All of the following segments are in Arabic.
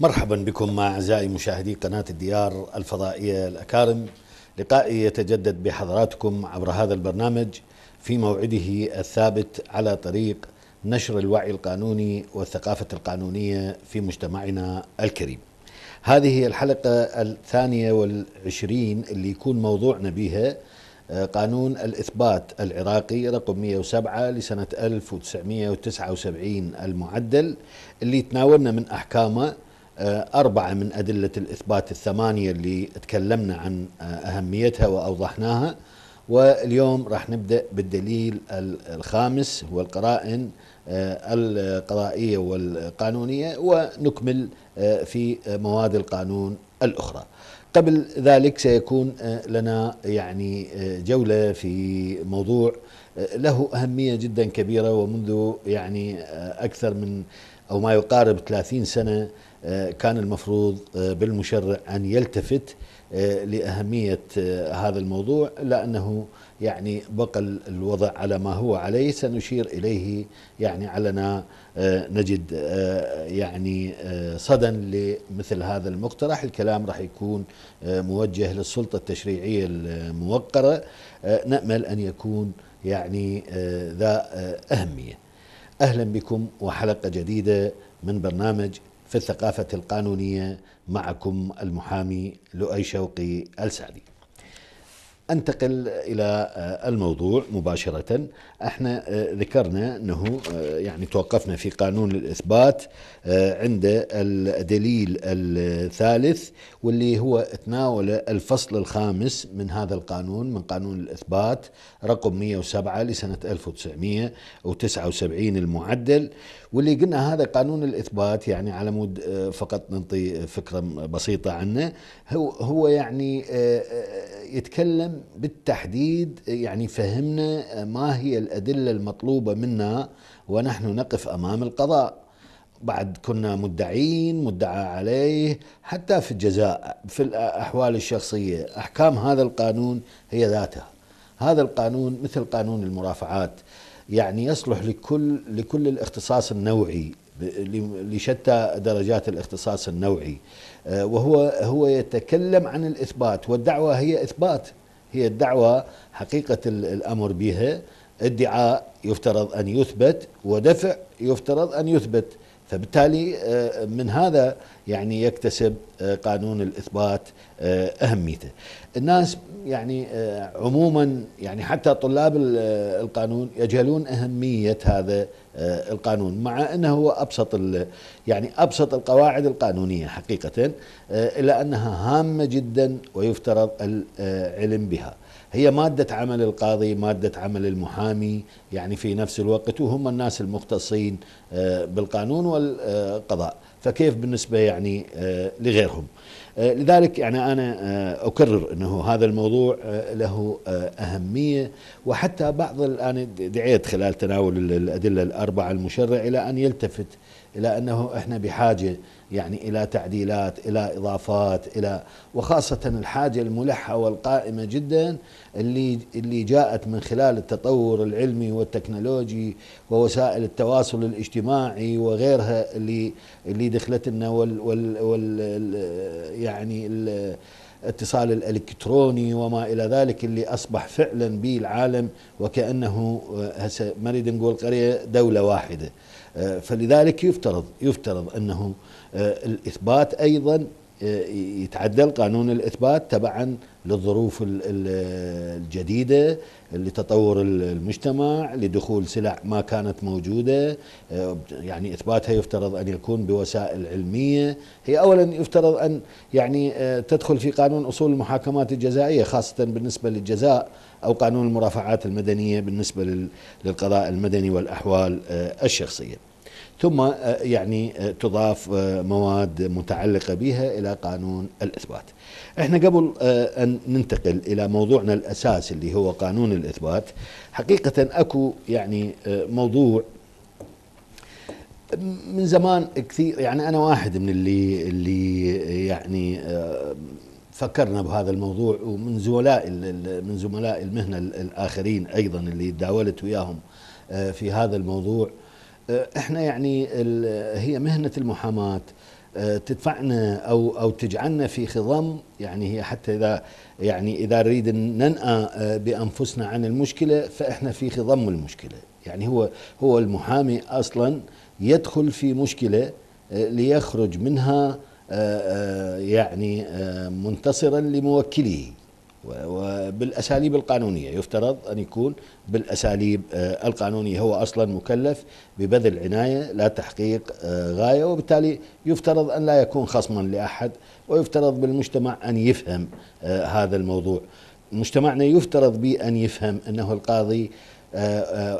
مرحبا بكم مع أعزائي مشاهدي قناة الديار الفضائية الأكارم لقائي يتجدد بحضراتكم عبر هذا البرنامج في موعده الثابت على طريق نشر الوعي القانوني والثقافة القانونية في مجتمعنا الكريم. هذه هي الحلقة الثانية والعشرين اللي يكون موضوعنا بها آه، قانون الإثبات العراقي رقم 107 لسنة 1979 المعدل اللي تناولنا من أحكامه أربعة من أدلة الإثبات الثمانية اللي تكلمنا عن آه، أهميتها وأوضحناها. واليوم راح نبدأ بالدليل الخامس والقرائن القضائية والقانونية ونكمل في مواد القانون الأخرى. قبل ذلك سيكون آه، لنا يعني آه، جولة في موضوع آه، له أهمية جدا كبيرة ومنذ يعني أكثر من أو ما يقارب 30 سنة كان المفروض بالمشرع أن يلتفت لأهمية هذا الموضوع إلا أنه يعني بقى الوضع على ما هو عليه سنشير إليه يعني علنا آه، نجد آه، يعني آه، صدى لمثل هذا المقترح. الكلام راح يكون موجه للسلطة التشريعية الموقرة نأمل أن يكون يعني ذا أهمية. أهلا بكم وحلقة جديدة من برنامج في الثقافة القانونية معكم المحامي لؤي شوقي السعدي. انتقل إلى آه، الموضوع مباشرة. إحنا آه، ذكرنا انه آه، يعني توقفنا في قانون الإثبات عند الدليل الثالث واللي هو تناول الفصل الخامس من هذا القانون من قانون الإثبات رقم 107 لسنة 1979 المعدل. واللي قلنا هذا قانون الإثبات يعني على مود فقط نعطي فكرة بسيطة عنه. هو هو يعني يتكلم بالتحديد يعني فهمنا ما هي الأدلة المطلوبة منا ونحن نقف أمام القضاء. بعد كنا مدعين مدعى عليه حتى في الجزاء في الأحوال الشخصية. أحكام هذا القانون هي ذاتها. هذا القانون مثل قانون المرافعات. يعني يصلح لكل لكل الاختصاص النوعي لشتى درجات الاختصاص النوعي. آه، وهو هو يتكلم عن الإثبات والدعوة هي إثبات. هي الدعوة حقيقة الأمر بها. ادعاء يفترض أن يثبت ودفع يفترض أن يثبت. فبالتالي آه، من هذا يعني يكتسب آه، قانون الإثبات آه، أهميته. الناس يعني عموما يعني حتى طلاب القانون يجهلون أهمية هذا القانون مع أنه هو أبسط يعني أبسط القواعد القانونية حقيقة إلا أنها هامة جدا ويفترض العلم بها. هي مادة عمل القاضي مادة عمل المحامي يعني في نفس الوقت وهم الناس المختصين آه، بالقانون والقضاء. فكيف بالنسبة يعني آه، لغيرهم؟ آه، لذلك يعني أنا أكرر أنه هذا الموضوع له أهمية. وحتى بعض الآن دعيت خلال تناول الأدلة الأربعة المشرع إلى أن يلتفت إلى أنه إحنا بحاجة يعني إلى تعديلات إلى إضافات إلى وخاصة الحاجة الملحة والقائمة جدا اللي اللي جاءت من خلال التطور العلمي والتكنولوجي ووسائل التواصل الاجتماعي وغيرها اللي اللي دخلت لنا وال, وال, وال يعني الاتصال الإلكتروني وما إلى ذلك اللي أصبح فعلا به العالم وكأنه هسه ما نريد نقول قرية دولة واحدة. فلذلك يفترض يفترض أنه آه، الإثبات أيضا آه، يتعدل قانون الإثبات تبعا للظروف الجديدة لتطور المجتمع لدخول سلع ما كانت موجودة. آه، يعني إثباتها يفترض أن يكون بوسائل علمية. هي أولا يفترض أن يعني تدخل في قانون أصول المحاكمات الجزائية خاصة بالنسبة للجزاء أو قانون المرافعات المدنية بالنسبة للقضاء المدني والأحوال الشخصية. ثم آه، يعني آه، تضاف آه، مواد متعلقة بها إلى قانون الإثبات. إحنا قبل أن ننتقل إلى موضوعنا الأساس اللي هو قانون الإثبات حقيقة أكو يعني موضوع من زمان كثير يعني أنا واحد من اللي اللي يعني فكرنا بهذا الموضوع ومن زملاء من زملاء المهنة الآخرين أيضا اللي تداولت وياهم في هذا الموضوع. إحنا يعني هي مهنة المحاماة تدفعنا أو أو تجعلنا في خضم. يعني هي حتى إذا يعني إذا نريد ننأى بأنفسنا عن المشكلة فإحنا في خضم المشكلة. يعني هو هو المحامي أصلا يدخل في مشكلة ليخرج منها يعني منتصرا لموكله. وبالاساليب القانونية. يفترض أن يكون بالأساليب آه، القانونية. هو أصلا مكلف ببذل عناية لا تحقيق آه، غاية وبالتالي يفترض أن لا يكون خصما لأحد ويفترض بالمجتمع أن يفهم آه، هذا الموضوع. مجتمعنا يفترض به أن يفهم أنه القاضي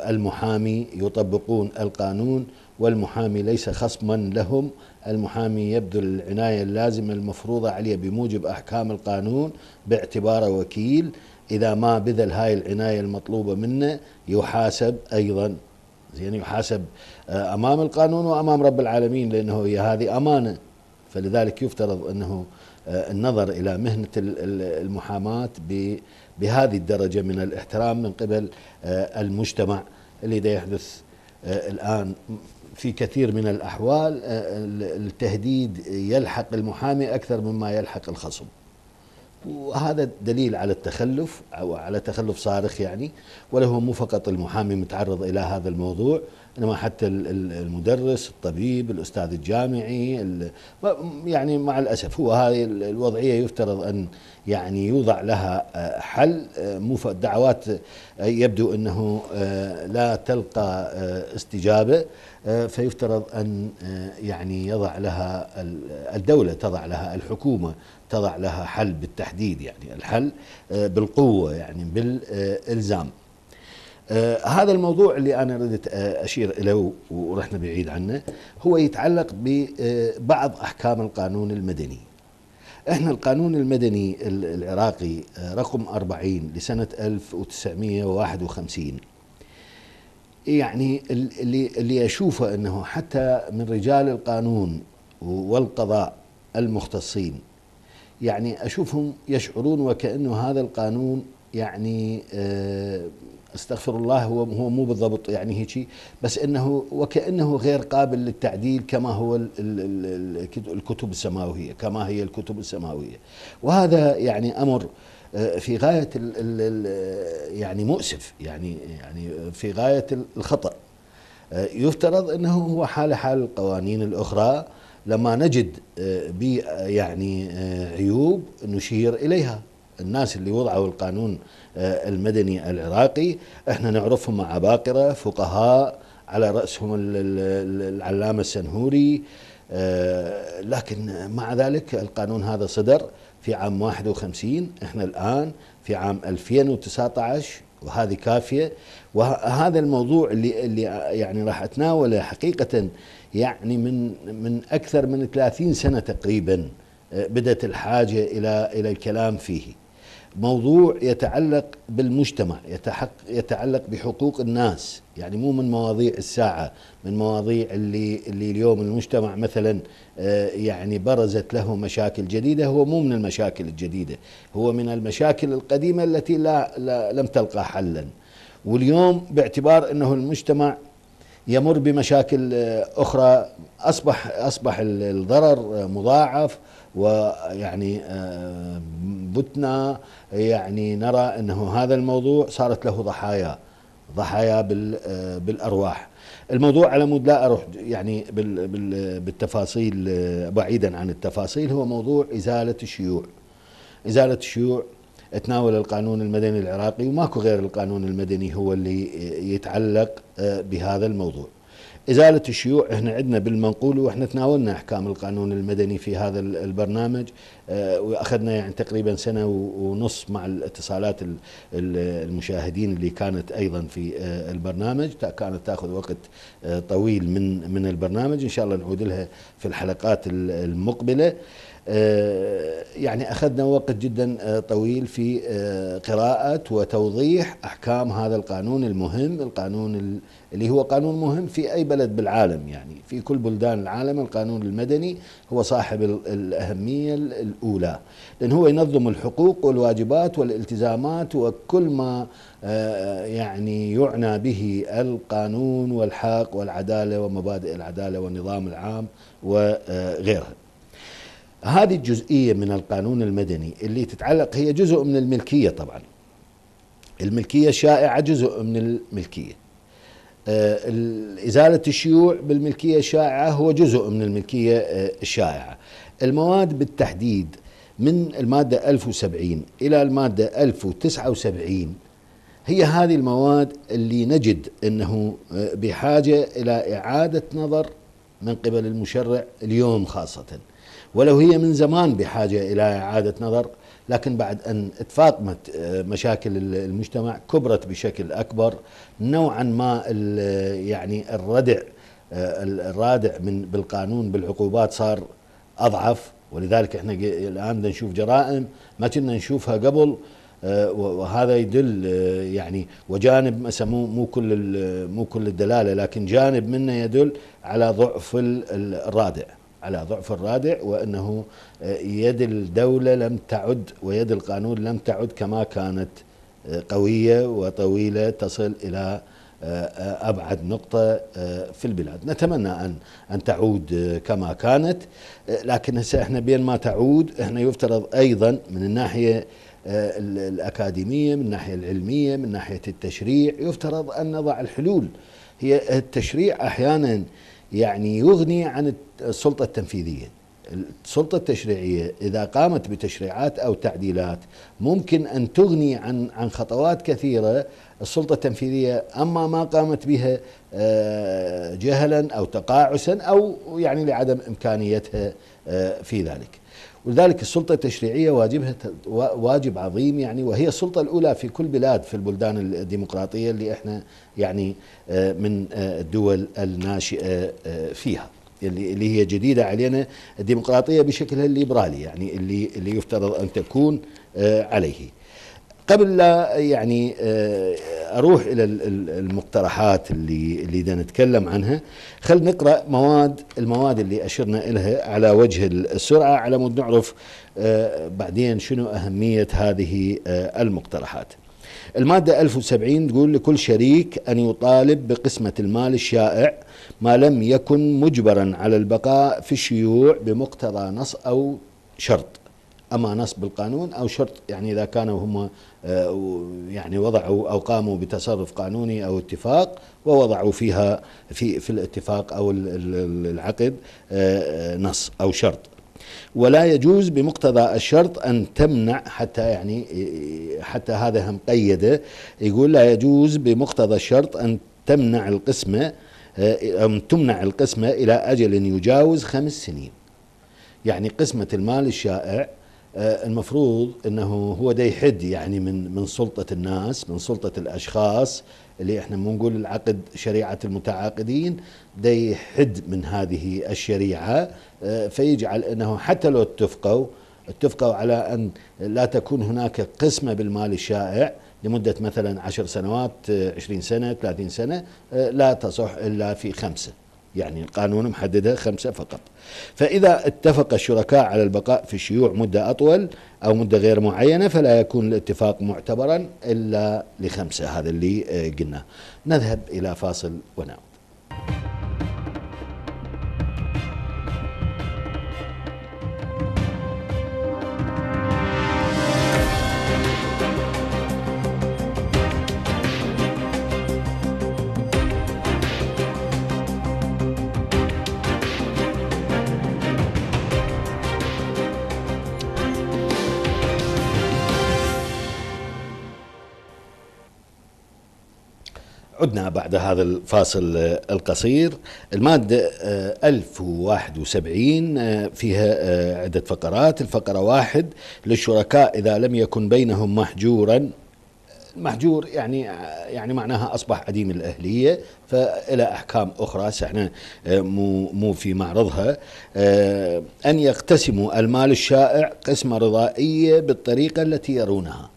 المحامي يطبقون القانون والمحامي ليس خصما لهم المحامي يبذل العناية اللازمة المفروضة عليه بموجب أحكام القانون باعتباره وكيل. إذا ما بذل هاي العناية المطلوبة منه يحاسب أيضا. زين يحاسب آه، أمام القانون وأمام رب العالمين لأنه هي هذه أمانة. فلذلك يفترض أنه آه، النظر إلى مهنة المحاماة بهذه الدرجة من الاحترام من قبل آه، المجتمع. اللي يحدث الآن في كثير من الأحوال آه، التهديد يلحق المحامي أكثر مما يلحق الخصم. وهذا دليل على التخلف أو على تخلف صارخ يعني وله مو فقط المحامي متعرض إلى هذا الموضوع إنما حتى المدرس الطبيب الأستاذ الجامعي يعني مع الأسف هو هذه الوضعية يفترض أن يعني يوضع لها آه، حل آه، مو دعوات يبدو إنه لا تلقى استجابة آه، فيفترض آه، يعني يضع لها الدولة تضع لها الحكومة تضع لها حل بالتحديد يعني الحل آه، بالقوة يعني بالإلزام هذا الموضوع اللي أنا ردت أشير إليه ورحنا بعيد عنه هو يتعلق ببعض أحكام القانون المدني. إحنا القانون المدني العراقي رقم 40 لسنة 1951 يعني اللي اللي أشوفه إنه حتى من رجال القانون والقضاء المختصين يعني أشوفهم يشعرون وكأنه هذا القانون يعني آه، استغفر الله هو هو مو بالضبط يعني هيك. بس انه وكأنه غير قابل للتعديل كما هو الكتب السماوية كما هي الكتب السماوية. وهذا يعني أمر آه، في غاية ال ال يعني مؤسف يعني يعني في غاية الخطأ. آه، يفترض إنه هو حال حال القوانين الأخرى. لما نجد آه، يعني عيوب نشير إليها. الناس اللي وضعوا القانون المدني العراقي إحنا نعرفهم مع عباقره فقهاء على رأسهم العلامة السنهوري لكن مع ذلك القانون هذا صدر في عام 51 إحنا الآن في عام 2019 وهذه كافية وهذا الموضوع اللي اللي يعني راح أتناوله حقيقة يعني من من أكثر من 30 سنة تقريبا آه، بدأت الحاجة إلى إلى الكلام فيه. موضوع يتعلق بالمجتمع يتحق يتعلق بحقوق الناس. يعني مو من مواضيع الساعة من مواضيع اللي, اللي اليوم المجتمع مثلا آه، يعني برزت له مشاكل جديدة. هو مو من المشاكل الجديدة هو من المشاكل القديمة التي لا, لا لم تلقى حلا. واليوم باعتبار أنه المجتمع يمر بمشاكل آه، أخرى أصبح أصبح الضرر مضاعف. ويعني آه، بتنا يعني نرى إنه هذا الموضوع صارت له ضحايا ضحايا آه، بالأرواح. الموضوع على مود لا أروح يعني بالتفاصيل آه، بعيدا عن التفاصيل. هو موضوع إزالة الشيوع. إزالة الشيوع تناول القانون المدني العراقي وماكو غير القانون المدني هو اللي يتعلق بهذا الموضوع. إزالة الشيوع إحنا عندنا بالمنقول وإحنا تناولنا أحكام القانون المدني في هذا البرنامج آه، وأخذنا يعني تقريبا سنة ونص مع الاتصالات المشاهدين اللي كانت أيضا في آه، البرنامج. كانت تأخذ وقت آه، طويل من من البرنامج. إن شاء الله نعود لها في الحلقات المقبلة. يعني أخذنا وقت جدا طويل في قراءة وتوضيح أحكام هذا القانون المهم القانون اللي هو قانون مهم في أي بلد بالعالم يعني. في كل بلدان العالم القانون المدني هو صاحب الأهمية الأولى. لأن هو ينظم الحقوق والواجبات والالتزامات وكل ما آه، يعني يعنى به القانون والحق والعدالة ومبادئ العدالة والنظام العام وغيرها هذه الجزئية من القانون المدني اللي تتعلق هي جزء من الملكية طبعا. الملكية الشائعة جزء من الملكية. آه، إزالة الشيوع بالملكية الشائعة هو جزء من الملكية آه، الشائعة. المواد بالتحديد من المادة 1070 إلى المادة 1079 هي هذه المواد اللي نجد أنه آه، بحاجة إلى إعادة نظر من قبل المشرع اليوم خاصة. ولو هي من زمان بحاجة إلى إعادة نظر لكن بعد أن تفاقمت آه، مشاكل المجتمع كبرت بشكل أكبر نوعا ما يعني الردع آه، الرادع من بالقانون بالعقوبات صار أضعف. ولذلك إحنا الآن نشوف جرائم ما كنا نشوفها قبل آه، وهذا يدل يعني وجانب مو مو كل مو كل الدلالة لكن جانب منه يدل على ضعف الرادع. على ضعف الرادع وأنه آه، يد الدولة لم تعد ويد القانون لم تعد كما كانت آه، قوية وطويلة تصل إلى آه، أبعد نقطة في البلاد، نتمنى أن أن تعود كما كانت لكن هسه إحنا بين ما تعود إحنا يفترض أيضا من الناحية الأكاديمية من الناحية العلمية من ناحية التشريع يفترض أن نضع الحلول. هي التشريع أحيانا يعني يغني عن السلطة التنفيذية. السلطة التشريعية إذا قامت بتشريعات أو تعديلات ممكن أن تغني عن عن خطوات كثيرة السلطة التنفيذية أما ما قامت بها آه، جهلا أو تقاعسا أو يعني لعدم إمكانيتها آه، في ذلك. ولذلك السلطة التشريعية واجبها واجب عظيم يعني وهي السلطة الأولى في كل بلاد في البلدان الديمقراطية اللي إحنا يعني آه، من الدول الناشئة فيها. اللي اللي هي جديدة علينا الديمقراطية بشكلها الليبرالي يعني اللي اللي يفترض أن تكون عليه قبل لا يعني آه، أروح إلى المقترحات اللي اللي بدنا نتكلم عنها خل نقرأ مواد المواد اللي أشرنا لها على وجه السرعة على مود نعرف آه، بعدين شنو أهمية هذه آه، المقترحات. المادة 1070 تقول لكل شريك أن يطالب بقسمة المال الشائع ما لم يكن مجبرا على البقاء في الشيوع بمقتضى نص أو شرط. أما نص بالقانون أو شرط يعني إذا كانوا هم آه، يعني وضعوا أو قاموا بتصرف قانوني أو اتفاق ووضعوا فيها في في الاتفاق أو العقد آه، نص أو شرط ولا يجوز بمقتضى الشرط أن تمنع حتى يعني حتى هذا هم قيده يقول لا يجوز بمقتضى الشرط أن تمنع القسمه آه، أن تمنع القسمة إلى أجل يجاوز خمس سنين. يعني قسمة المال الشائع آه، المفروض إنه هو دا يحد يعني من من سلطة الناس من سلطة الأشخاص اللي إحنا مو نقول العقد شريعة المتعاقدين. يحد من هذه الشريعة آه، فيجعل أنه حتى لو اتفقوا اتفقوا على أن لا تكون هناك قسمة بالمال الشائع لمدة مثلا عشر سنوات آه، عشرين سنة ثلاثين سنة لا تصح إلا في خمسة. يعني القانون محددها خمسة فقط. فإذا اتفق الشركاء على البقاء في الشيوع مدة أطول أو مدة غير معينة فلا يكون الاتفاق معتبرا إلا لخمسة هذا اللي آه، قلناه. نذهب إلى فاصل ونعود. عدنا بعد هذا الفاصل القصير. المادة 1071 آه، آه، فيها آه، عدة فقرات. الفقرة واحد للشركاء إذا لم يكن بينهم محجورا. محجور يعني يعني معناها أصبح عديم الأهلية فإلى أحكام أخرى إحنا مو مو في معرضها. أن يقتسموا المال الشائع قسمه رضائية بالطريقة التي يرونها.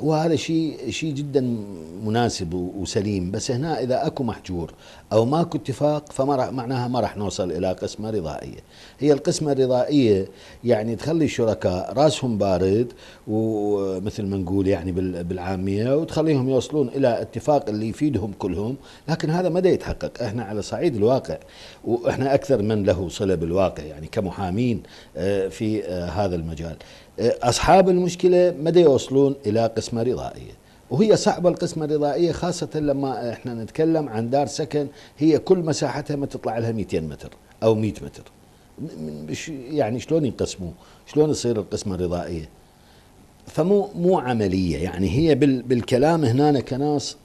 وهذا شيء شيء جدا مناسب وسليم. بس هنا إذا أكو محجور أو ماكو اتفاق فما معناها ما راح نوصل إلى قسمة رضائية. هي القسمة الرضائية يعني تخلي الشركاء رأسهم بارد ومثل ما نقول يعني بالعامية وتخليهم يوصلون إلى اتفاق اللي يفيدهم كلهم. لكن هذا مدى يتحقق. إحنا على صعيد الواقع وإحنا أكثر من له صلة بالواقع يعني كمحامين آه، في آه، هذا المجال. أصحاب المشكلة مدى يوصلون إلى قسمة رضائية وهي صعبة القسمة الرضائية خاصة لما إحنا نتكلم عن دار سكن هي كل مساحتها ما تطلع لها 200 متر أو 100 متر. يعني شلون ينقسموا؟ شلون يصير القسمة الرضائية فمو مو عملية يعني هي بالكلام هنا كناس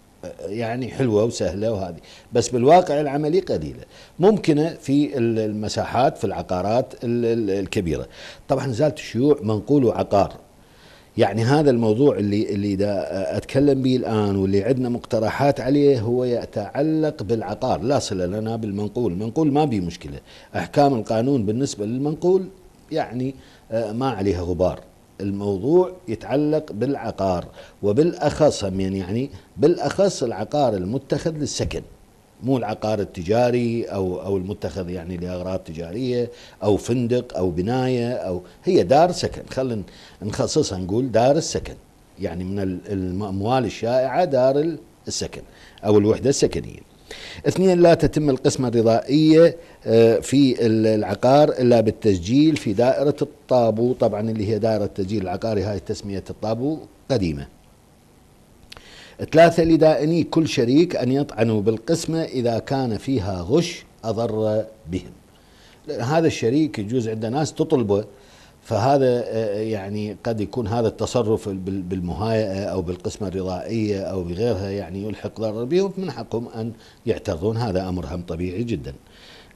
يعني حلوة وسهلة وهذه. بس بالواقع العملي قليلة. ممكنة في المساحات في العقارات الكبيرة. طبعا زالت الشيوع منقول عقار. يعني هذا الموضوع اللي اللي دا أتكلم به الآن واللي عندنا مقترحات عليه هو يتعلق بالعقار. لا صلة لنا بالمنقول، المنقول ما به مشكلة، أحكام القانون بالنسبة للمنقول يعني آه، ما عليها غبار، الموضوع يتعلق بالعقار وبالأخص يعني يعني بالأخص العقار المتخذ للسكن. مو العقار التجاري أو أو المتخذ يعني لأغراض تجارية أو فندق أو بناية أو هي دار سكن. خلينا نخصصها نقول دار السكن. يعني من الأموال الشائعة دار السكن أو الوحدة السكنية. اثنين لا تتم القسمة الرضائية آه، في العقار إلا بالتسجيل في دائرة الطابو طبعا اللي هي دائرة التسجيل العقاري هاي تسمية الطابو قديمة. ثلاثة لدائني كل شريك أن يطعنوا بالقسمة إذا كان فيها غش أضر بهم. هذا الشريك يجوز عند ناس تطلبه فهذا آه، يعني قد يكون هذا التصرف بالمهايئة أو بالقسمة الرضائية أو بغيرها يعني يلحق ضرر بهم من حقهم أن يعترضون. هذا أمرهم طبيعي جدا.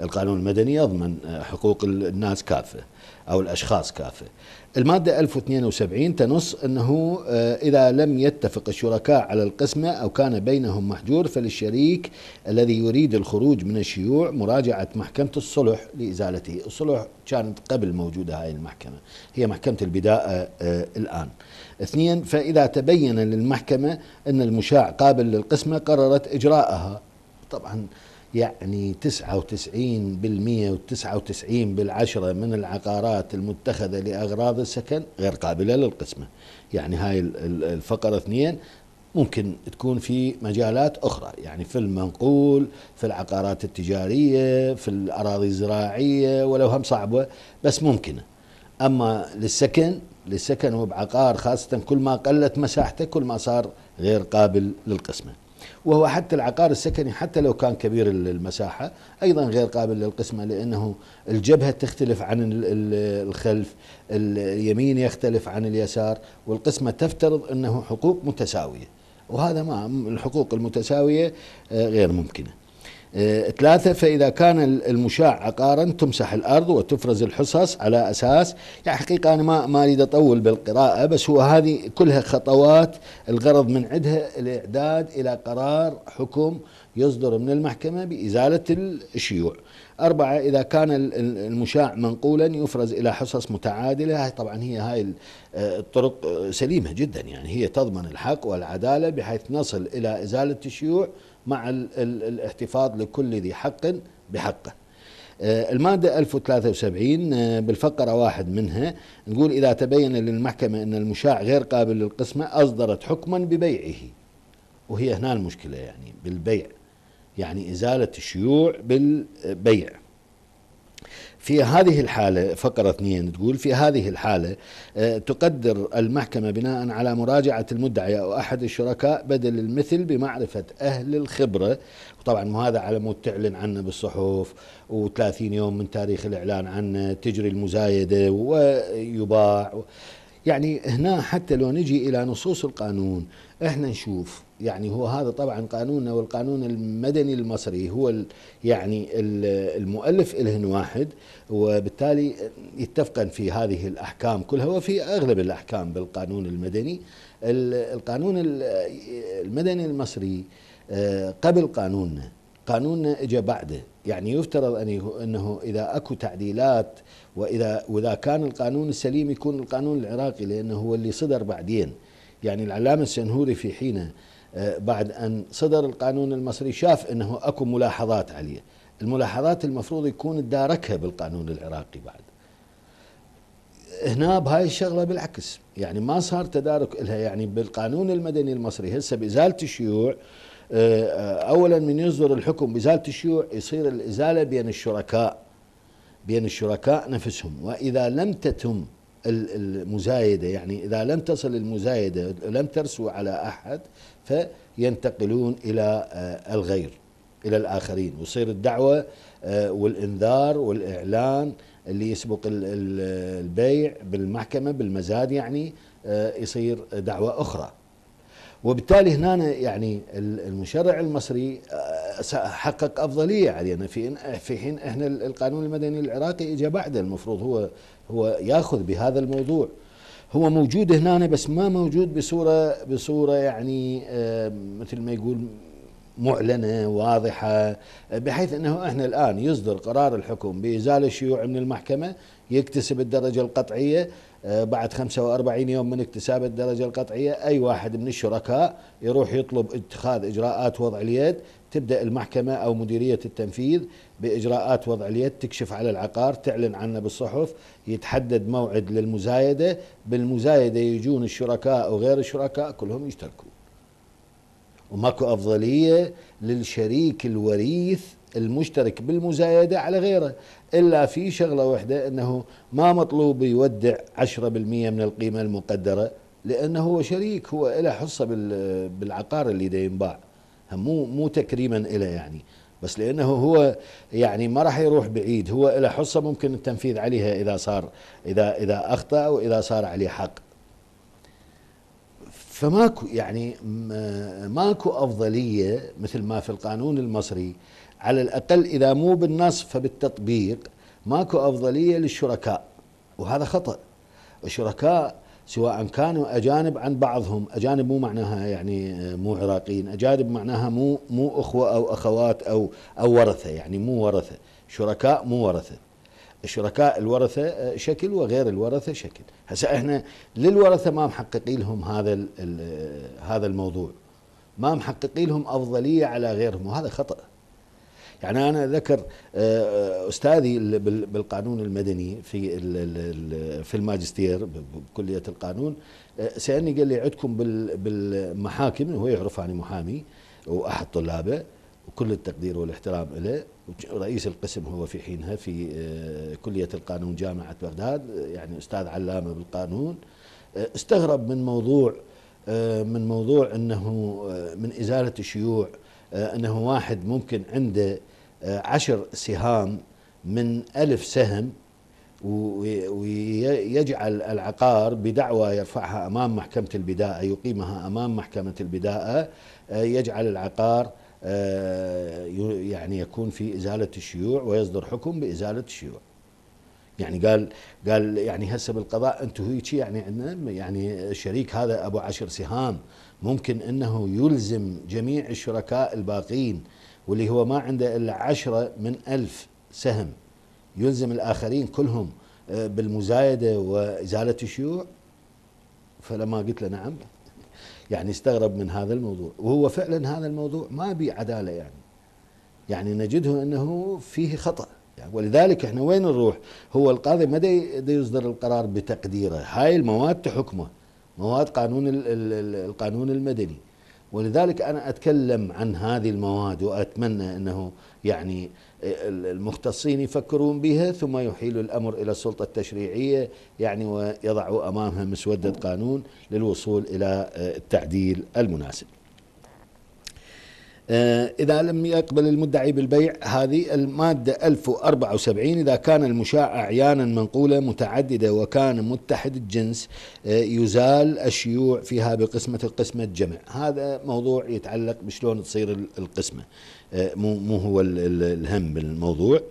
القانون المدني يضمن آه، حقوق الناس كافة أو الأشخاص كافة. المادة 1072 تنص أنه آه، إذا لم يتفق الشركاء على القسمة أو كان بينهم محجور فللشريك الذي يريد الخروج من الشيوع مراجعة محكمة الصلح لإزالته. الصلح كانت قبل موجودة هاي المحكمة هي محكمة البداء آه، الآن. اثنين فإذا تبين للمحكمة أن المشاع قابل للقسمة قررت إجراءها. طبعا يعني 99% و99 بالعشرة من العقارات المتخذة لأغراض السكن غير قابلة للقسمة. يعني هاي الفقرة اثنين ممكن تكون في مجالات أخرى يعني في المنقول في العقارات التجارية في الأراضي الزراعية ولو هم صعبة بس ممكنة. أما للسكن للسكن وبعقار خاصة كل ما قلت مساحته كل ما صار غير قابل للقسمة. وهو حتى العقار السكني حتى لو كان كبير المساحة أيضا غير قابل للقسمة لأنه الجبهة تختلف عن الخلف اليمين يختلف عن اليسار والقسمة تفترض أنه حقوق متساوية. وهذا ما الحقوق المتساوية آه، غير ممكنة. ثلاثة فإذا كان المشاع عقارا تمسح الأرض وتفرز الحصص على أساس. يعني حقيقة أنا ما ما أريد أطول بالقراءة بس هو هذه كلها خطوات الغرض من عندها الإعداد إلى قرار حكم يصدر من المحكمة بإزالة الشيوع. أربعة إذا كان المشاع منقولا يفرز إلى حصص متعادلة. طبعا هي هاي آه، الطرق آه، سليمة جدا يعني هي تضمن الحق والعدالة بحيث نصل إلى إزالة الشيوع مع الاحتفاظ لكل ذي حق بحقه. آه، المادة 1073 آه، بالفقرة واحد منها نقول إذا تبين للمحكمة أن المشاع غير قابل للقسمة أصدرت حكما ببيعه. وهي هنا المشكلة يعني بالبيع. يعني إزالة الشيوع بالبيع. في هذه الحالة فقرة اثنين تقول في هذه الحالة آه، تقدر المحكمة بناء على مراجعة المدعي أو أحد الشركاء بدل المثل بمعرفة أهل الخبرة. طبعا هذا على مود تعلن عنه بالصحف و30 يوم من تاريخ الإعلان عنه تجري المزايدة ويباع. يعني هنا حتى لو نجي إلى نصوص القانون إحنا نشوف يعني هو هذا طبعا قانوننا والقانون المدني المصري هو يعني المؤلف له واحد وبالتالي يتفقا في هذه الأحكام كلها وفي أغلب الأحكام بالقانون المدني. القانون المدني المصري آه، قبل قانوننا قانوننا اجى بعده. يعني يفترض أنه إذا أكو تعديلات واذا وإذا كان القانون السليم يكون القانون العراقي لأنه هو اللي صدر بعدين. يعني العلامة السنهوري في حينه بعد أن صدر القانون المصري شاف أنه أكو ملاحظات عليه. الملاحظات المفروض يكون داركها بالقانون العراقي بعد. هنا بهاي الشغلة بالعكس. يعني ما صار تدارك لها. يعني بالقانون المدني المصري هسه بإزالة الشيوع آه، اولا من يصدر الحكم بإزالة الشيوع يصير الإزالة بين الشركاء بين الشركاء نفسهم. وإذا لم تتم المزايدة يعني إذا لم تصل المزايدة لم ترسو على أحد فينتقلون إلى آه، الغير إلى الآخرين. ويصير الدعوة آه، والإنذار والإعلان اللي يسبق البيع بالمحكمة بالمزاد يعني آه، يصير دعوة أخرى. وبالتالي هنا يعني المشرع المصري حقق أفضلية علينا. في في حين إحنا القانون المدني العراقي اجى بعده المفروض هو هو ياخذ بهذا الموضوع. هو موجود هنا بس ما موجود بصورة بصورة يعني مثل ما يقول معلنة واضحة بحيث أنه إحنا الآن يصدر قرار الحكم بإزالة الشيوع من المحكمة يكتسب الدرجة القطعية آه، بعد 45 يوم من اكتساب الدرجة القطعية أي واحد من الشركاء يروح يطلب اتخاذ إجراءات وضع اليد تبدأ المحكمة أو مديرية التنفيذ بإجراءات وضع اليد تكشف على العقار تعلن عنه بالصحف يتحدد موعد للمزايدة بالمزايدة يجون الشركاء وغير الشركاء كلهم يشتركون. وماكو أفضلية للشريك الوريث المشترك بالمزايدة على غيره إلا في شغلة واحدة أنه ما مطلوب يودع 10% من القيمة المقدرة لأنه هو شريك هو له حصة بالعقار اللي دا ينباع مو مو تكريما له يعني. بس لأنه هو يعني ما راح يروح بعيد. هو له حصة ممكن التنفيذ عليها إذا صار إذا إذا أخطأ واذا صار عليه حق. فماكو يعني ماكو أفضلية مثل ما في القانون المصري على الأقل إذا مو بالنص فبالتطبيق ماكو أفضلية للشركاء. وهذا خطأ. الشركاء سواء كانوا أجانب عن بعضهم. أجانب مو معناها يعني مو عراقيين. أجانب معناها مو مو أخوة أو أخوات أو أو ورثة. يعني مو ورثة. شركاء مو ورثة. الشركاء الورثة آه، شكل وغير الورثة شكل. هسه إحنا للورثة ما محققين لهم هذا هذا الموضوع. ما محققين لهم أفضلية على غيرهم. وهذا خطأ. يعني أنا ذكر آه، آه، أستاذي بالقانون المدني في في الماجستير بكلية القانون سألني قال لي عندكم بالمحاكم هو يعرف عني محامي وأحد طلابه وكل التقدير والإحترام له رئيس القسم هو في حينها في آه، كلية القانون جامعة بغداد يعني أستاذ علامة بالقانون. آه، استغرب من موضوع آه، من موضوع أنه من إزالة الشيوع أنه واحد ممكن عنده عشر سهام من ألف سهم ويجعل العقار بدعوى يرفعها أمام محكمة البداءة يقيمها أمام محكمة البداءة يجعل العقار آه، يعني يكون في إزالة الشيوع ويصدر حكم بإزالة الشيوع. يعني قال قال يعني هسه بالقضاء أنتم هيك يعني عندنا يعني الشريك هذا أبو عشر سهام ممكن إنه يلزم جميع الشركاء الباقين واللي هو ما عنده إلا عشرة من ألف سهم يلزم الآخرين كلهم آه، بالمزايدة وإزالة الشيوع. فلما قلت له نعم يعني استغرب من هذا الموضوع. وهو فعلا هذا الموضوع ما بي عدالة يعني. يعني نجده إنه فيه خطأ. يعني ولذلك إحنا وين نروح؟ هو القاضي ما يصدر القرار بتقديره. هاي المواد تحكمه. مواد قانون القانون المدني ولذلك أنا أتكلم عن هذه المواد وأتمنى أنه يعني المختصين يفكرون بها ثم يحيلوا الأمر إلى السلطة التشريعية يعني ويضعوا أمامها مسودة قانون للوصول إلى التعديل المناسب. آه، إذا لم يقبل المدعي بالبيع هذه المادة 1074 إذا كان المشاع أعيانا منقولة متعددة وكان متحد الجنس آه، يزال الشيوع فيها بقسمة القسمة جمع. هذا موضوع يتعلق بشلون تصير القسمة. آه، مو, هو الهم بالموضوع.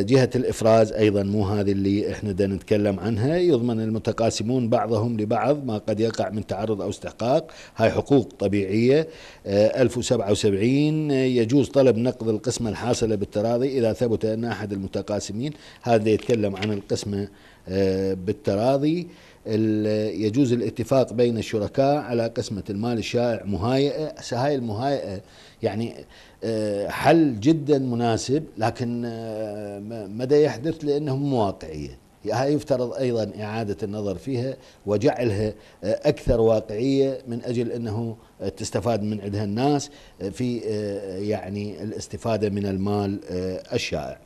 جهة الإفراز أيضا مو هذه اللي إحنا دا نتكلم عنها. يضمن المتقاسمون بعضهم لبعض ما قد يقع من تعرض أو استحقاق. هاي حقوق طبيعية. 1077 آه، يجوز طلب نقض القسمة الحاصلة بالتراضي إذا ثبت أن أحد المتقاسمين هذا يتكلم عن القسمة بالتراضي. يجوز الاتفاق بين الشركاء على قسمة المال الشائع مهايئة هاي المهايئة يعني آه، حل جدا مناسب لكن آه، مدى يحدث لأنه مو واقعية هاي يفترض أيضا إعادة النظر فيها وجعلها آه، أكثر واقعية من أجل أنه تستفاد من عندها الناس في يعني الاستفادة من المال الشائع.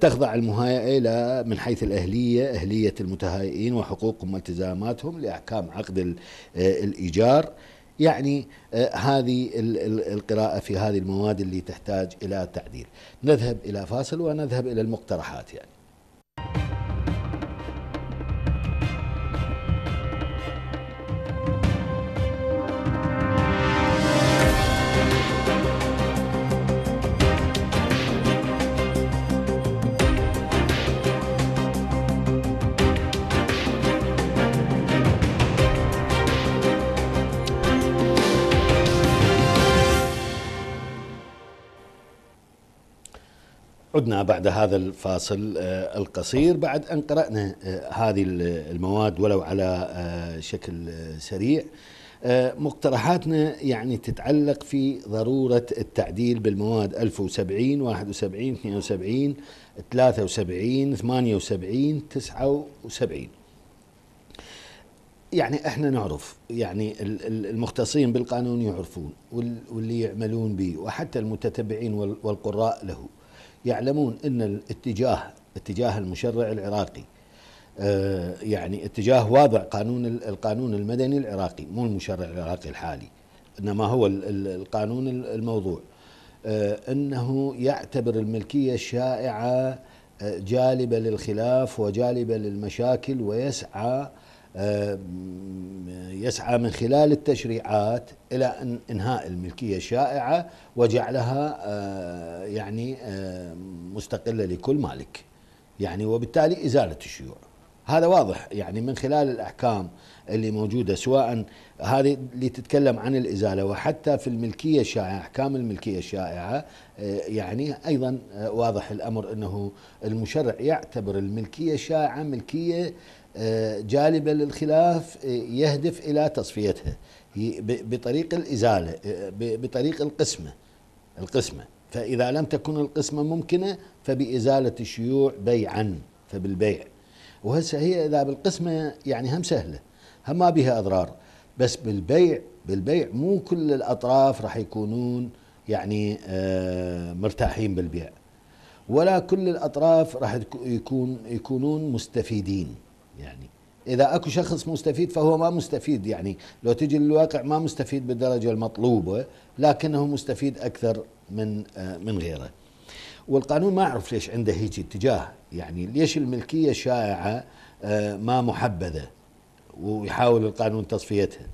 تخضع المهايئة إلى من حيث الأهلية أهلية المتهايئين وحقوقهم والتزاماتهم لأحكام عقد الإيجار. يعني آه، هذه القراءة في هذه المواد اللي تحتاج إلى تعديل نذهب إلى فاصل ونذهب إلى المقترحات يعني. عدنا بعد هذا الفاصل آه، القصير. بعد أن قرأنا آه، هذه المواد ولو على آه، شكل سريع مقترحاتنا يعني تتعلق في ضرورة التعديل بالمواد 1070 71 72 73 78 79 يعني إحنا نعرف يعني المختصين بالقانون يعرفون واللي يعملون به وحتى المتتبعين والقراء له. يعلمون إن الاتجاه اتجاه المشرع العراقي آه، يعني اتجاه واضع قانون القانون المدني العراقي مو المشرع العراقي الحالي إنما هو القانون الموضوع. آه، إنه يعتبر الملكية الشائعة آه، جالبة للخلاف وجالبة للمشاكل ويسعى يسعى من خلال التشريعات إلى أن إنهاء الملكية الشائعه وجعلها آه، يعني آه، مستقلة لكل مالك. يعني وبالتالي إزالة الشيوع. هذا واضح يعني من خلال الأحكام اللي موجودة سواء هذه اللي تتكلم عن الإزالة وحتى في الملكية الشائعة أحكام الملكية الشائعة آه، يعني أيضا واضح الأمر إنه المشرع يعتبر الملكية الشائعه ملكية جالبه للخلاف يهدف إلى تصفيتها. بطريق الإزالة بطريق القسمة القسمة. فإذا لم تكن القسمة ممكنة فبإزالة الشيوع بيعا فبالبيع. وهسه هي إذا بالقسمة يعني هم سهلة هم ما بها أضرار. بس بالبيع بالبيع مو كل الأطراف راح يكونون يعني آه مرتاحين بالبيع. ولا كل الأطراف راح يكون يكونون مستفيدين. يعني. إذا أكو شخص مستفيد فهو ما مستفيد يعني. لو تجي للواقع ما مستفيد بالدرجة المطلوبة لكنه مستفيد أكثر من آه، من غيره. والقانون ما أعرف ليش عنده هيك اتجاه يعني. ليش الملكية الشائعه آه، ما محبذة ويحاول القانون تصفيتها؟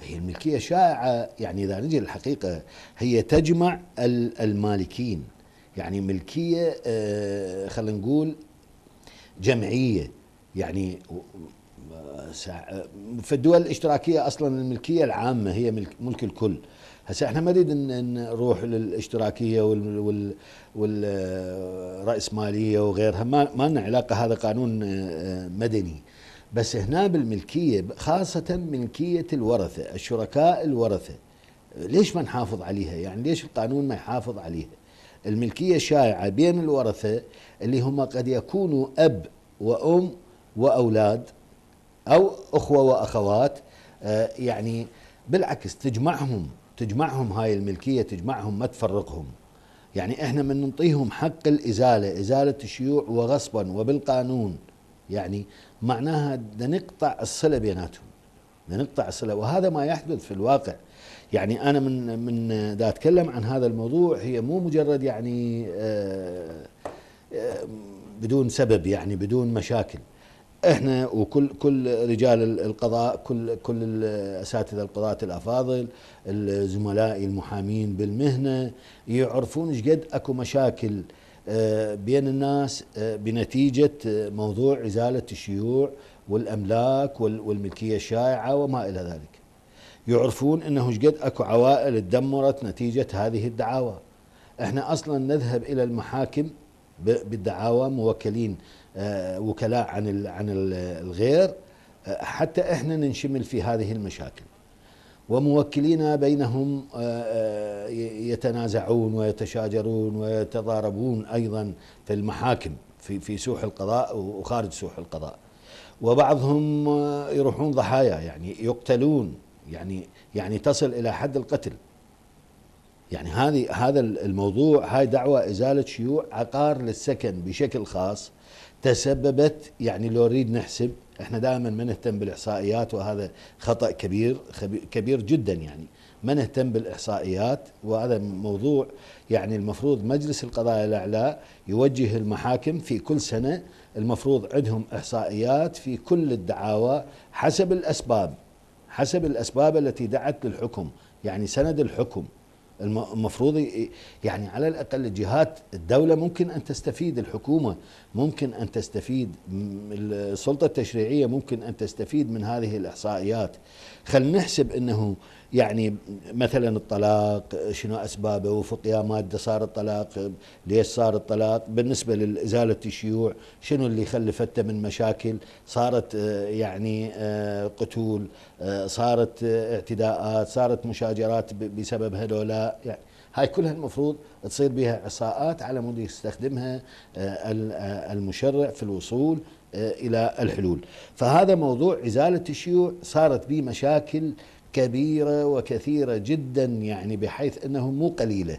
هي الملكية الشائعه يعني. إذا نجي للحقيقة هي تجمع المالكين يعني. ملكية آه، خلينا نقول جمعية. يعني في الدول الاشتراكية أصلا الملكية العامة هي ملك, ملك الكل. هسه إحنا ما نريد نروح للاشتراكية وال والراسماليه وغيرها. ما ما لنا علاقة هذا قانون آه، مدني. بس هنا بالملكية خاصة ملكية الورثة الشركاء الورثة. ليش ما نحافظ عليها؟ يعني ليش القانون ما يحافظ عليها؟ الملكية الشائعه بين الورثة اللي هم قد يكونوا أب وأم وأولاد أو أخوة وأخوات آه، يعني بالعكس تجمعهم تجمعهم هاي الملكية تجمعهم ما تفرقهم. يعني إحنا من نعطيهم حق الإزالة إزالة الشيوع وغصبا وبالقانون. يعني معناها نقطع الصلة بيناتهم نقطع الصلة. وهذا ما يحدث في الواقع. يعني أنا من من دا أتكلم عن هذا الموضوع هي مو مجرد يعني آه، آه، بدون سبب يعني بدون مشاكل. إحنا وكل كل رجال القضاء كل كل أساتذة القضاة الأفاضل الزملاء المحامين بالمهنة يعرفون إيش قد أكو مشاكل آه، بين الناس آه، بنتيجة موضوع إزالة الشيوع والأملاك والملكية الشائعة وما إلى ذلك. يعرفون إنه إيش قد أكو عوائل تدمرت نتيجة هذه الدعاوى. إحنا أصلا نذهب إلى المحاكم بالدعاوى موكلين آه، وكلاء عن عن الغير. حتى إحنا ننشمل في هذه المشاكل. وموكلين بينهم يتنازعون ويتشاجرون ويتضاربون أيضا في المحاكم في في سوح القضاء وخارج سوح القضاء. وبعضهم يروحون ضحايا يعني يقتلون يعني يعني تصل إلى حد القتل. يعني هذه هذا الموضوع هاي دعوة إزالة شيوع عقار للسكن بشكل خاص تسببت يعني لو نريد نحسب إحنا دائما ما نهتم بالإحصائيات وهذا خطأ كبير كبير جدا يعني. ما نهتم بالإحصائيات وهذا موضوع يعني المفروض مجلس القضاء الأعلى يوجه المحاكم في كل سنة. المفروض عندهم إحصائيات في كل الدعاوى حسب الأسباب حسب الأسباب التي دعت للحكم. يعني سند الحكم المفروض يعني على الأقل جهات الدولة ممكن أن تستفيد الحكومة ممكن أن تستفيد السلطة التشريعية ممكن أن تستفيد من هذه الإحصائيات. خل نحسب إنه يعني مثلا الطلاق شنو أسبابه؟ وفي مادة صار الطلاق ليش صار الطلاق؟ بالنسبة لإزالة الشيوع شنو اللي خلفته من مشاكل؟ صارت آه، يعني آه، قتول آه، صارت اعتداءات صارت مشاجرات بسبب هذولا يعني هاي كلها المفروض تصير بها احصاءات على مود يستخدمها المشرع في الوصول إلى الحلول. فهذا موضوع إزالة الشيوع صارت به مشاكل كبيرة وكثيرة جدا يعني بحيث أنه مو قليلة.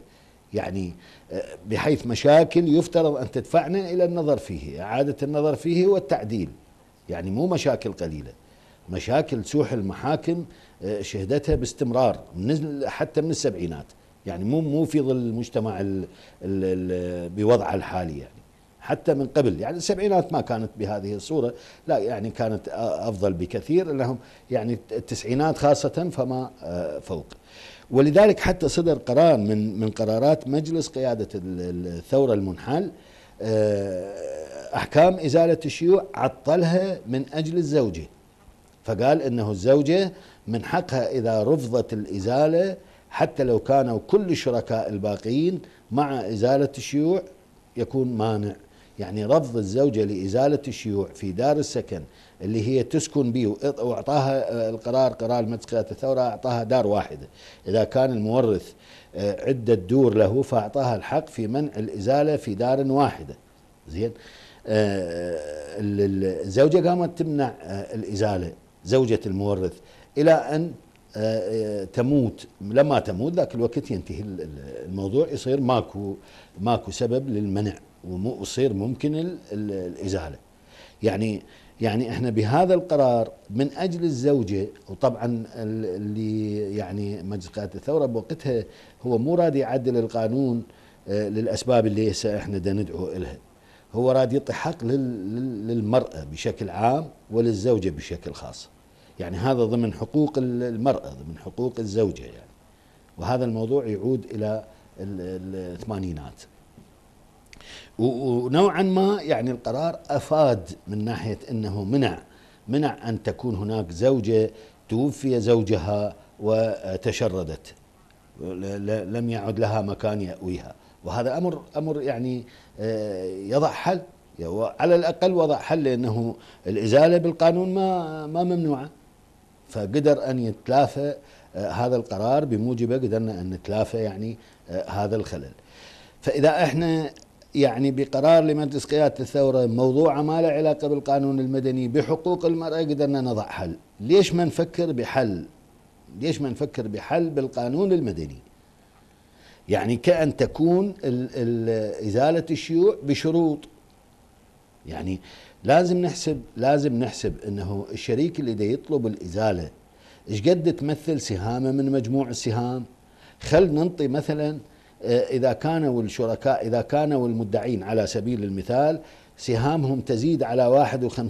يعني آه، بحيث مشاكل يفترض أن تدفعنا إلى النظر فيه إعادة النظر فيه والتعديل. يعني مو مشاكل قليلة. مشاكل سوح المحاكم آه، شهدتها باستمرار من حتى من السبعينات. يعني مو مو في ظل المجتمع بوضعه الحالي يعني. حتى من قبل. يعني السبعينات ما كانت بهذه الصورة. لا يعني كانت أفضل بكثير لهم. يعني التسعينات خاصة فما فوق. ولذلك حتى صدر قرار من من قرارات مجلس قيادة الثورة المنحل أحكام إزالة الشيوع عطلها من أجل الزوجة. فقال أنه الزوجة من حقها إذا رفضت الإزالة حتى لو كانوا كل الشركاء الباقيين مع إزالة الشيوع يكون مانع يعني رفض الزوجة لإزالة الشيوع في دار السكن اللي هي تسكن به وإعطاها آه، القرار قرار مجلس الثورة أعطاها دار واحدة. إذا كان المورث آه، عدة دور له فأعطاها الحق في منع الإزالة في دار واحدة. زين؟ آه، الزوجة قامت تمنع الإزالة زوجة المورث إلى أن تموت. لما تموت ذاك الوقت ينتهي الموضوع يصير ماكو ماكو سبب للمنع. ويصير ممكن الإزالة. يعني يعني إحنا بهذا القرار من أجل الزوجة وطبعا اللي يعني مجلس قياده الثورة بوقتها هو مو راد يعدل القانون آه، للأسباب اللي هسه إحنا ندعو لها هو راد يعطي حق للمرأة بشكل عام وللزوجة بشكل خاص. يعني هذا ضمن حقوق المرأة ضمن حقوق الزوجة يعني. وهذا الموضوع يعود إلى الثمانينات. ونوعا ما يعني القرار أفاد من ناحية إنه منع منع أن تكون هناك زوجة توفي زوجها وتشردت لم يعد لها مكان يأويها. وهذا أمر أمر يعني آه، يضع حل. على الأقل وضع حل لأنه الإزالة بالقانون ما ما ممنوعة. فقدر أن يتلافى آه، هذا القرار بموجبه قدرنا أن نتلافى يعني آه، هذا الخلل. فإذا إحنا يعني بقرار لمجلس قيادة الثورة موضوع ما له علاقة بالقانون المدني بحقوق المرأة قدرنا نضع حل. ليش ما نفكر بحل؟ ليش ما نفكر بحل بالقانون المدني؟ يعني كأن تكون ال ال إزالة الشيوع بشروط. يعني لازم نحسب لازم نحسب إنه الشريك اللي دا يطلب الإزالة إيش قد تمثل سهامه من مجموع السهام؟ خل ننطي مثلا إذا كانوا الشركاء إذا كانوا المدعين على سبيل المثال سهامهم تزيد على 51%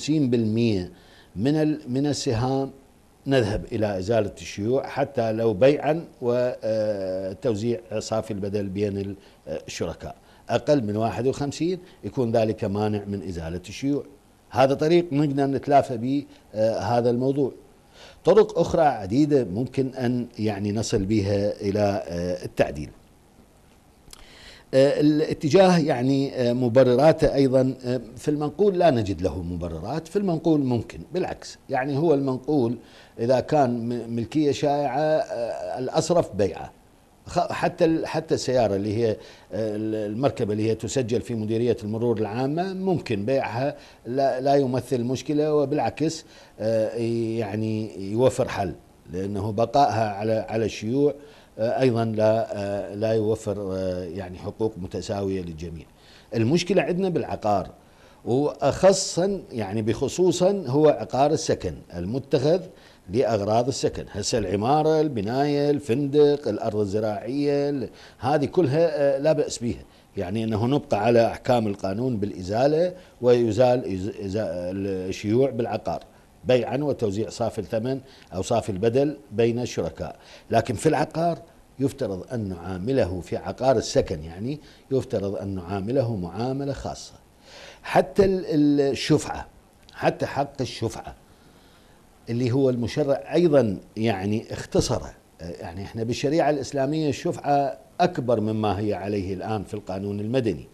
من من السهام نذهب إلى إزالة الشيوع حتى لو بيعا وتوزيع صافي البدل بين الشركاء. أقل من 51 يكون ذلك مانع من إزالة الشيوع. هذا طريق نقدر نتلافى به آه، هذا الموضوع. طرق أخرى عديدة ممكن أن يعني نصل بها إلى آه، التعديل. آه، الاتجاه يعني آه، مبرراته أيضا آه، في المنقول لا نجد له مبررات في المنقول ممكن بالعكس. يعني هو المنقول إذا كان ملكية شائعة الاصرف بيعة. حتى حتى السيارة اللي هي المركبة اللي هي تسجل في مديرية المرور العامة ممكن بيعها لا, لا يمثل مشكلة وبالعكس يعني يوفر حل لأنه بقائها على على الشيوع آه، أيضا لا آه، لا يوفر آه، يعني حقوق متساوية للجميع. المشكلة عندنا بالعقار واخصا يعني بخصوصا هو عقار السكن المتخذ لأغراض السكن، هسه العمارة، البناية، الفندق، الأرض الزراعية هذه كلها لا بأس بها، يعني إنه نبقى على أحكام القانون بالإزالة ويزال الشيوع بالعقار. بيعا وتوزيع صافي الثمن أو صافي البدل بين الشركاء لكن في العقار يفترض أن نعامله في عقار السكن يعني يفترض أن نعامله معاملة خاصة. حتى الشفعة حتى حق الشفعة اللي هو المشرع أيضا يعني اختصره. يعني إحنا بالشريعة الإسلامية الشفعة أكبر مما هي عليه الآن في القانون المدني.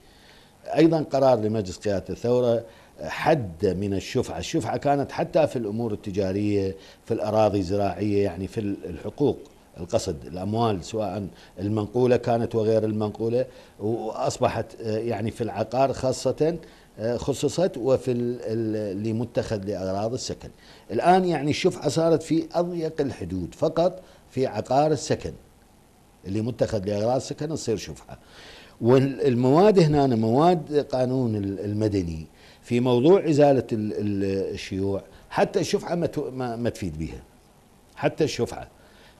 أيضا قرار لمجلس قيادة الثورة حد من الشفعة. الشفعة كانت حتى في الأمور التجارية في الأراضي الزراعية يعني في الحقوق. القصد الأموال سواء المنقولة كانت وغير المنقولة وأصبحت يعني في العقار خاصة خصصت وفي اللي متخذ لأغراض السكن. الآن يعني الشفعة صارت في أضيق الحدود فقط في عقار السكن اللي متخذ لأغراض السكن تصير شفعة والمواد هنا مواد قانون المدني في موضوع إزالة الشيوع حتى الشفعة ما تفيد بها حتى الشفعة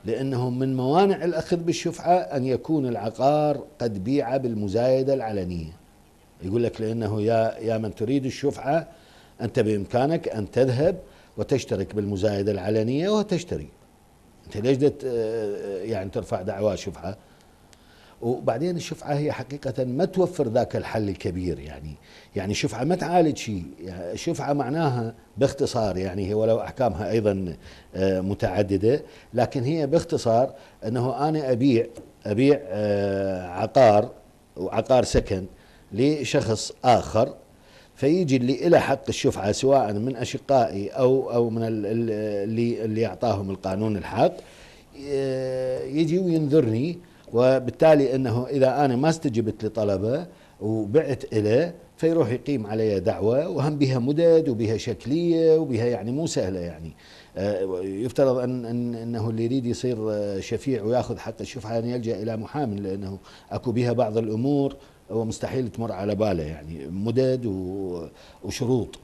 لأنه من موانع الأخذ بالشفعة أن يكون العقار قد بيع بالمزايدة العلنية. يقول لك لأنه يا, يا من تريد الشفعة أنت بإمكانك أن تذهب وتشترك بالمزايدة العلنية وتشتري. أنت ليش يعني ترفع دعوى شفعة؟ وبعدين الشفعة هي حقيقة ما توفر ذاك الحل الكبير يعني. يعني الشفعة ما تعالج شيء. يعني الشفعة معناها باختصار يعني هي ولو أحكامها أيضا آه، متعددة. لكن هي باختصار أنه أنا أبيع أبيع آه، عقار وعقار سكن لشخص آخر فيجي اللي إلى حق الشفعة سواء من أشقائي أو أو من اللي اللي أعطاهم القانون الحق آه، يجي وينذرني. وبالتالي إنه إذا أنا ما استجبت لطلبه وبعت له فيروح يقيم علي دعوة وهم بها مدد وبها شكلية وبها يعني مو سهلة يعني آه، يفترض ان, إنه اللي يريد يصير شفيع وياخذ حق الشفعة ان يلجأ إلى محام لأنه أكو بها بعض الأمور ومستحيل تمر على باله يعني مدد وشروط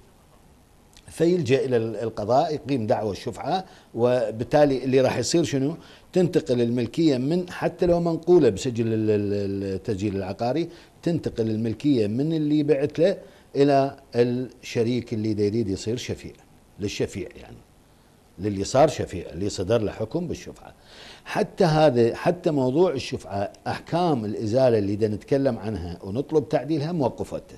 فيلجأ إلى القضاء يقيم دعوة الشفعة وبالتالي اللي راح يصير شنو؟ تنتقل الملكية من حتى لو منقولة بسجل التسجيل العقاري تنتقل الملكية من اللي بعت له إلى الشريك اللي يريد يصير شفيع للشفيع يعني للي صار شفيع اللي صدر له حكم بالشفعة. حتى هذا حتى موضوع الشفعة أحكام الإزالة اللي نتكلم عنها ونطلب تعديلها موقفته.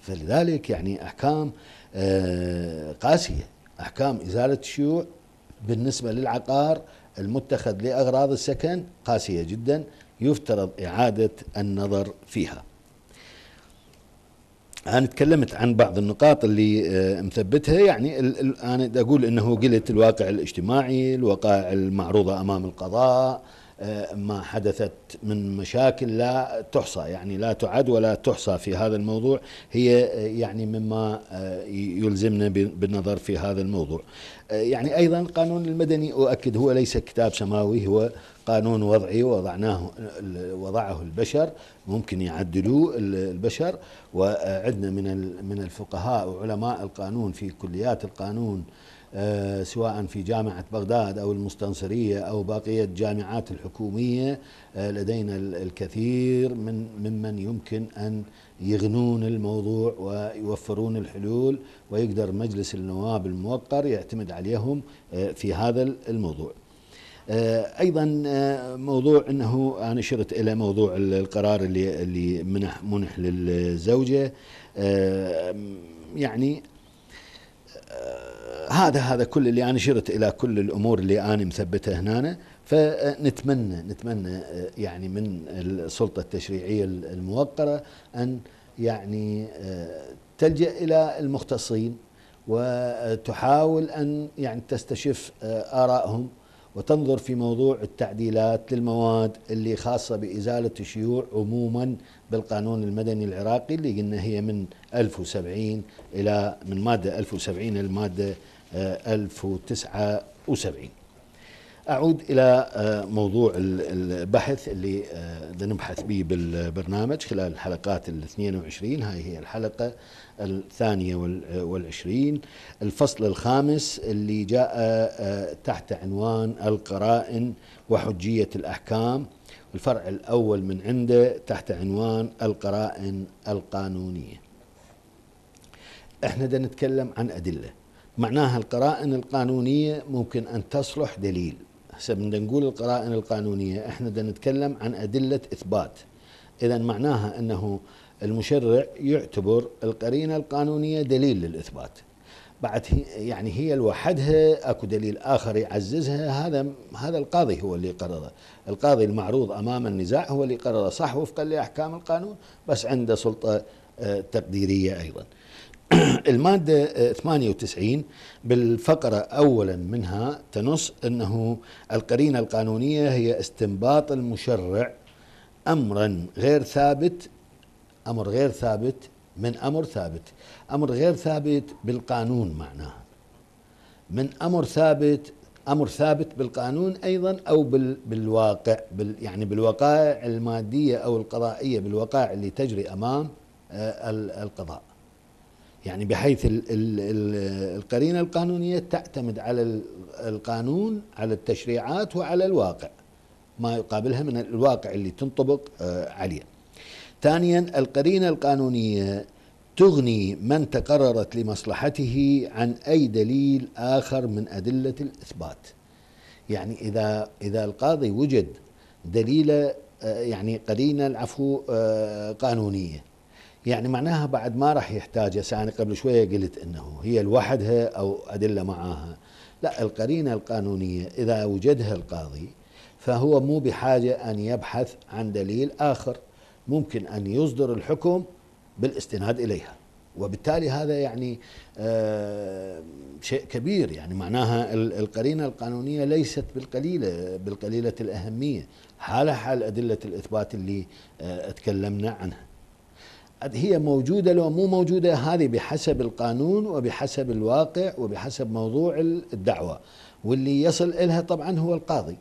فلذلك يعني أحكام آه، قاسية. أحكام إزالة الشيوع بالنسبة للعقار المتخذ لأغراض السكن قاسية جدا يفترض إعادة النظر فيها. أنا تكلمت عن بعض النقاط اللي آه، مثبتها يعني أنا أقول إنه قلت الواقع الاجتماعي، الوقائع المعروضة أمام القضاء، ما حدثت من مشاكل لا تحصى يعني لا تعد ولا تحصى في هذا الموضوع. هي آه، يعني مما يلزمنا بالنظر في هذا الموضوع. يعني أيضا القانون المدني أؤكد هو ليس كتاب سماوي هو قانون وضعي وضعناه وضعه البشر ممكن يعدلوه البشر. وعندنا من من الفقهاء وعلماء القانون في كليات القانون آه، سواء في جامعة بغداد أو المستنصرية أو بقية الجامعات الحكومية آه، لدينا الكثير من ممن يمكن أن يغنون الموضوع ويوفرون الحلول ويقدر مجلس النواب الموقر يعتمد عليهم آه، في هذا الموضوع. أيضا موضوع إنه أنا شرت إلى موضوع القرار اللي اللي منح منح للزوجة. يعني هذا هذا كل اللي أنا شرت إلى كل الأمور اللي أنا مثبتها هنا فنتمنى نتمنى يعني من السلطة التشريعية الموقرة أن يعني تلجأ إلى المختصين وتحاول أن يعني تستشف آرائهم وتنظر في موضوع التعديلات للمواد اللي خاصة بإزالة الشيوع عموما بالقانون المدني العراقي اللي قلنا هي من 1070 إلى من مادة 1070 إلى المادة 1079 أعود إلى آه، موضوع البحث اللي آه، نبحث به بالبرنامج خلال الحلقات ال 22 هاي هي الحلقة الثانية والعشرين. الفصل الخامس اللي جاء آه، تحت عنوان القرائن وحجية الأحكام. الفرع الأول من عنده تحت عنوان القرائن القانونية. إحنا دا نتكلم عن أدلة. معناها القرائن القانونية ممكن أن تصلح دليل. هسه بدنا نقول القرائن القانونية إحنا بدنا نتكلم عن أدلة إثبات. إذا معناها أنه المشرع يعتبر القرينة القانونية دليل للإثبات. بعد هي يعني هي لوحدها أكو دليل آخر يعززها هذا هذا القاضي هو اللي قرره، القاضي المعروض أمام النزاع هو اللي قرره صح وفقا لأحكام القانون بس عنده سلطة آه، تقديرية أيضا. المادة 98 بالفقرة أولا منها تنص أنه القرينة القانونية هي استنباط المشرع أمرا غير ثابت أمر غير ثابت من أمر ثابت. أمر غير ثابت بالقانون معناها. من أمر ثابت أمر ثابت بالقانون أيضا أو بالواقع بال يعني بالوقائع المادية أو القضائية بالوقائع اللي تجري أمام آه، القضاء. يعني بحيث ال ال ال القرينة القانونية تعتمد على القانون على التشريعات وعلى الواقع ما يقابلها من الواقع اللي تنطبق آه، عليه. ثانيا القرينة القانونية تغني من تقررت لمصلحته عن أي دليل آخر من أدلة الإثبات. يعني إذا إذا القاضي وجد دليل آه، يعني قرينة العفو آه، قانونية يعني معناها بعد ما راح يحتاج هسه أنا قبل شوية قلت إنه هي لوحدها أو أدلة معاها. لا القرينة القانونية إذا وجدها القاضي فهو مو بحاجة أن يبحث عن دليل آخر ممكن أن يصدر الحكم بالاستناد إليها. وبالتالي هذا يعني آه شيء كبير. يعني معناها القرينة القانونية ليست بالقليلة بالقليلة الأهمية. حالها حال أدلة الإثبات اللي آه تكلمنا عنها. هي موجودة لو مو موجودة هذه بحسب القانون وبحسب الواقع وبحسب موضوع الدعوة. واللي يصل إلها طبعا هو القاضي.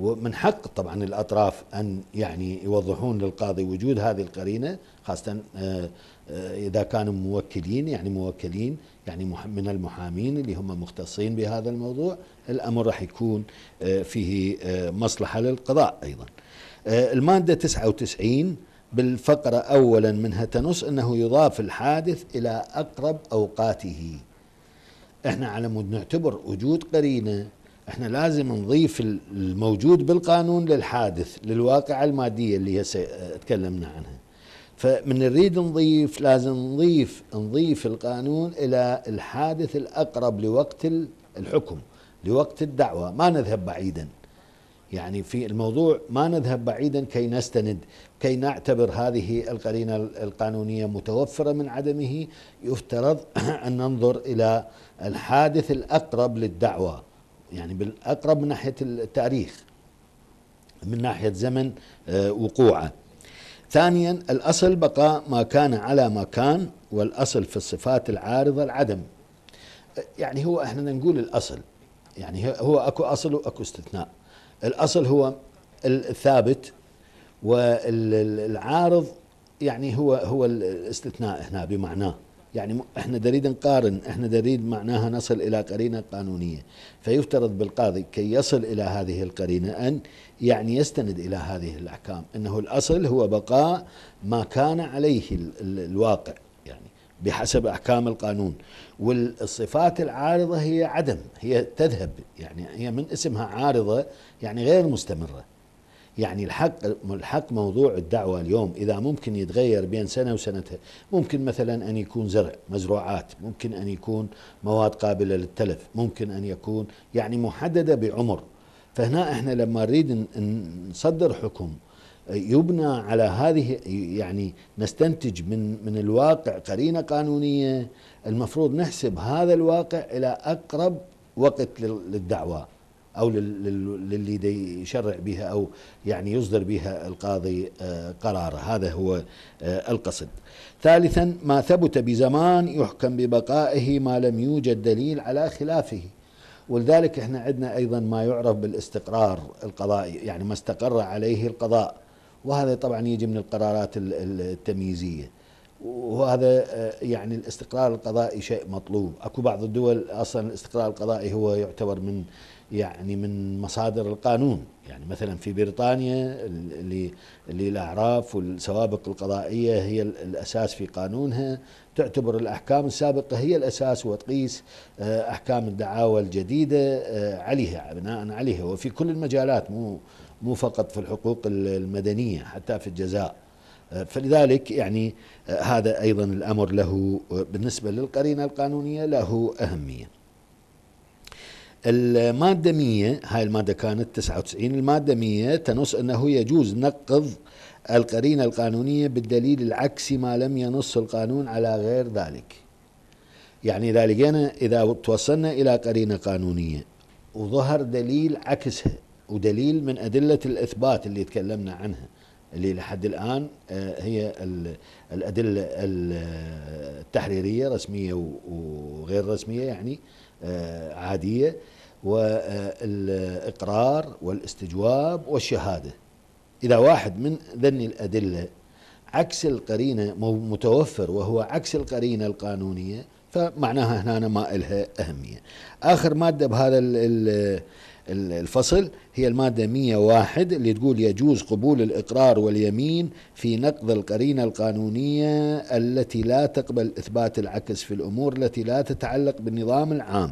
ومن حق طبعا الأطراف أن يعني يوضحون للقاضي وجود هذه القرينة خاصة آه، آه، إذا كانوا موكلين يعني موكلين يعني من المحامين اللي هم مختصين بهذا الموضوع الأمر راح يكون آه، فيه مصلحة للقضاء أيضا. المادة 99 بالفقرة أولا منها تنص أنه يضاف الحادث إلى أقرب أوقاته. إحنا على مود نعتبر وجود قرينة. إحنا لازم نضيف الموجود بالقانون للحادث للواقعة المادية اللي هسه تكلمنا عنها. فمن نريد نضيف لازم نضيف نضيف القانون إلى الحادث الأقرب لوقت الحكم لوقت الدعوة. ما نذهب بعيدا. يعني في الموضوع ما نذهب بعيدا كي نستند كي نعتبر هذه القرينة القانونية متوفرة من عدمه. يفترض أن ننظر إلى الحادث الأقرب للدعوة يعني بالأقرب من ناحية التاريخ من ناحية زمن آه، وقوعه. ثانيا الأصل بقاء ما كان على ما كان والأصل في الصفات العارضة العدم. يعني هو إحنا نقول الأصل يعني هو أكو أصل وأكو استثناء. الأصل هو الثابت والعارض يعني هو هو الاستثناء هنا بمعناه. يعني إحنا نريد نقارن إحنا نريد معناها نصل إلى قرينة قانونية. فيفترض بالقاضي كي يصل إلى هذه القرينة أن يعني يستند إلى هذه الأحكام. إنه الأصل هو بقاء ما كان عليه الواقع يعني بحسب أحكام القانون. والصفات العارضة هي عدم هي تذهب يعني هي من اسمها عارضة يعني غير مستمرة. يعني الحق الحق موضوع الدعوة اليوم إذا ممكن يتغير بين سنة وسنتين ممكن مثلا أن يكون زرع مزروعات ممكن أن يكون مواد قابلة للتلف ممكن أن يكون يعني محددة بعمر. فهنا إحنا لما نريد نصدر حكم يبنى على هذه يعني نستنتج من من الواقع قرينة قانونية. المفروض نحسب هذا الواقع إلى أقرب وقت للدعوة أو للي يشرع بها أو يعني يصدر بها القاضي آه، قراره. هذا هو آه، القصد. ثالثا ما ثبت بزمان يحكم ببقائه ما لم يوجد دليل على خلافه. ولذلك إحنا عندنا أيضا ما يعرف بالاستقرار القضائي يعني ما استقر عليه القضاء. وهذا طبعا يجي من القرارات التمييزية. وهذا آه، يعني الاستقرار القضائي شيء مطلوب. أكو بعض الدول أصلا الاستقرار القضائي هو يعتبر من يعني من مصادر القانون. يعني مثلا في بريطانيا اللي اللي الأعراف والسوابق القضائية هي الأساس في قانونها. تعتبر الأحكام السابقة هي الأساس وتقيس آه، أحكام الدعاوى الجديدة آه، عليها بناء عليها. وفي كل المجالات مو مو فقط في الحقوق المدنية حتى في الجزاء. آه، فلذلك يعني هذا أيضا الأمر له بالنسبة للقرينة القانونية له أهمية. المادة 100 هاي المادة كانت 99 المادة 100 تنص أنه يجوز نقض القرينة القانونية بالدليل العكسي ما لم ينص القانون على غير ذلك. يعني إذا لقينا إذا توصلنا إلى قرينة قانونية وظهر دليل عكسها ودليل من أدلة الإثبات اللي تكلمنا عنها اللي لحد الآن آه، هي الأدلة التحريرية رسمية وغير رسمية يعني آه، عادية والإقرار والاستجواب والشهادة. إذا واحد من ذني الأدلة عكس القرينة متوفر وهو عكس القرينة القانونية فمعناها هنا ما إلها أهمية. آخر مادة بهذا الفصل هي المادة 101 اللي تقول يجوز قبول الإقرار واليمين في نقض القرينة القانونية التي لا تقبل إثبات العكس في الأمور التي لا تتعلق بالنظام العام.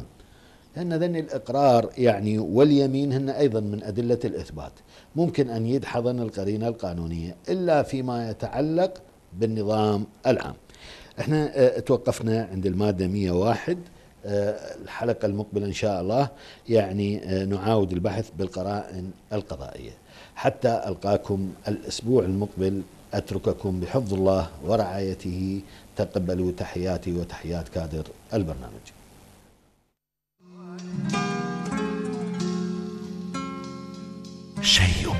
لأن ذن الإقرار يعني واليمين هن أيضا من أدلة الإثبات. ممكن أن يدحضن القرينة القانونية إلا فيما يتعلق بالنظام العام. إحنا آه توقفنا عند المادة 101 آه الحلقة المقبلة إن شاء الله يعني آه نعاود البحث بالقرائن القضائية. حتى ألقاكم الأسبوع المقبل أترككم بحفظ الله ورعايته. تقبلوا تحياتي وتحيات كادر البرنامج. شيء